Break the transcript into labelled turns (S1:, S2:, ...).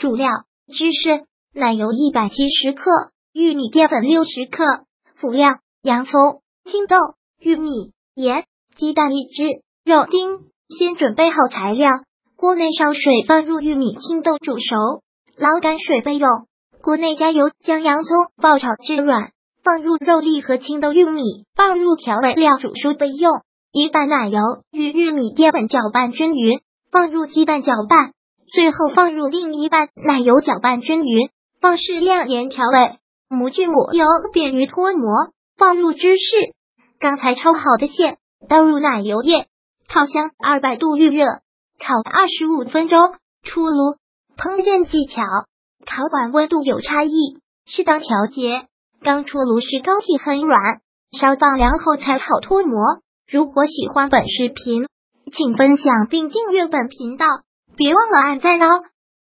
S1: 主料：芝士、奶油一百七十克、玉米淀粉六十克。辅料：洋葱、青豆、玉米、盐、鸡蛋一只、肉丁。先准备好材料，锅内烧水，放入玉米、青豆煮熟，捞干水备用。锅内加油，将洋葱爆炒至软，放入肉粒和青豆、玉米，放入调味料煮熟备用。一半奶油与玉米淀粉搅拌均匀，放入鸡蛋搅拌，最后放入另一半奶油搅拌均匀，放适量盐调味，模具抹油便于脱模。放入芝士，刚才焯好的馅倒入奶油液，烤箱二百度预热，烤二十五分钟。出炉。烹饪技巧。烤管温度有差异，适当调节。刚出炉时膏体很软，稍放凉后才好脱模。如果喜欢本视频，请分享并订阅本频道，别忘了按赞哦。